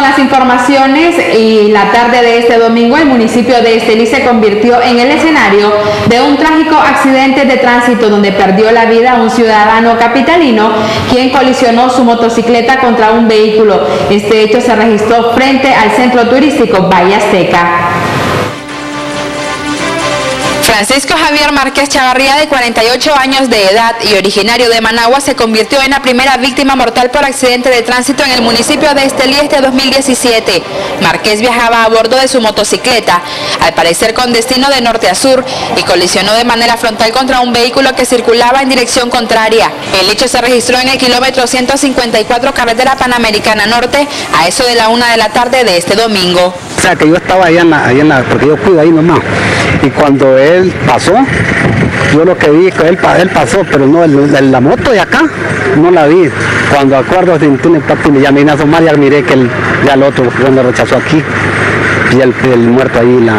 con las informaciones y la tarde de este domingo el municipio de Estelí se convirtió en el escenario de un trágico accidente de tránsito donde perdió la vida un ciudadano capitalino quien colisionó su motocicleta contra un vehículo. Este hecho se registró frente al centro turístico Valle Azteca. Francisco Javier Márquez Chavarría, de 48 años de edad y originario de Managua, se convirtió en la primera víctima mortal por accidente de tránsito en el municipio de Estelí este 2017. Márquez viajaba a bordo de su motocicleta, al parecer con destino de norte a sur, y colisionó de manera frontal contra un vehículo que circulaba en dirección contraria. El hecho se registró en el kilómetro 154 carretera Panamericana Norte, a eso de la una de la tarde de este domingo. O sea, que yo estaba allá en la, porque yo cuido ahí nomás. Y cuando él pasó, yo lo que vi que él, él pasó, pero no, la moto de acá, no la vi. Cuando acuerdo de un impacto, ya me miré que el, ya el otro, cuando rechazó aquí, y el, el, muerto ahí. La...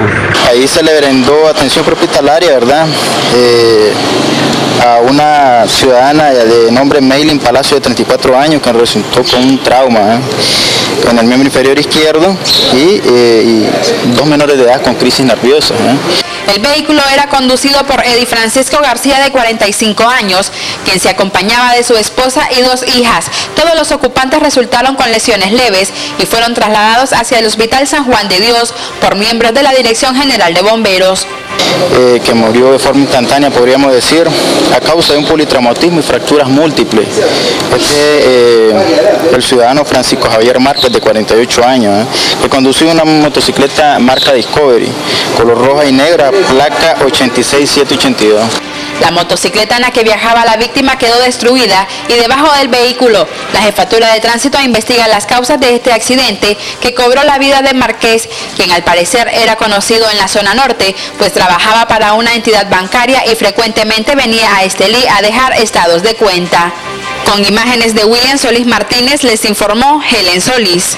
Ahí se le brindó atención hospitalaria, ¿verdad? Eh, a una ciudadana de nombre Maylin Palacio de 34 años que resultó con un trauma. ¿eh? en el miembro inferior izquierdo eh, y, dos menores de edad con crisis nerviosa. El vehículo era conducido por Eddie Francisco García de 45 años, quien se acompañaba de su esposa y dos hijas. Todos los ocupantes resultaron con lesiones leves y fueron trasladados hacia el Hospital San Juan de Dios por miembros de la Dirección General de Bomberos. Eh, que murió de forma instantánea, podríamos decir, a causa de un politraumatismo y fracturas múltiples. Este, eh, el ciudadano Francisco Javier Márquez, de 48 años, eh, que conducía una motocicleta marca Discovery, color roja y negra, placa 86782. La motocicleta en la que viajaba la víctima quedó destruida y debajo del vehículo. La jefatura de tránsito investiga las causas de este accidente que cobró la vida de Marqués, quien al parecer era conocido en la zona norte, pues trabajaba para una entidad bancaria y frecuentemente venía a Estelí a dejar estados de cuenta. Con imágenes de William Solís Martínez les informó Helen Solís.